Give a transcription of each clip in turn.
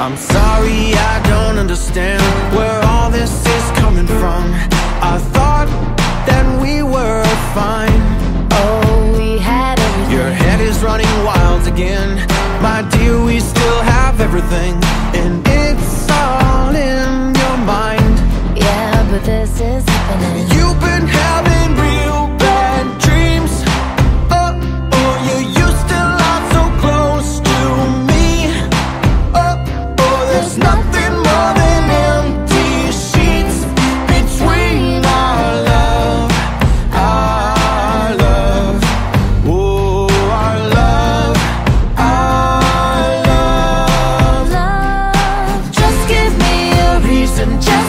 I'm sorry I don't understand I'm just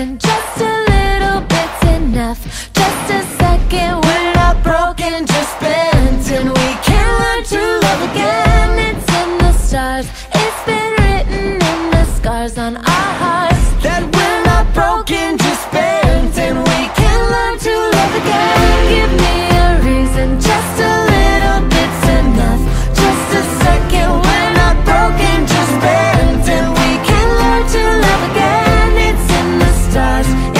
and just a little bit's enough. Just a second, we're not broken, just bent And we can learn to love again. It's in the stars, it's been written in the scars on our hearts That we're not broken, just us.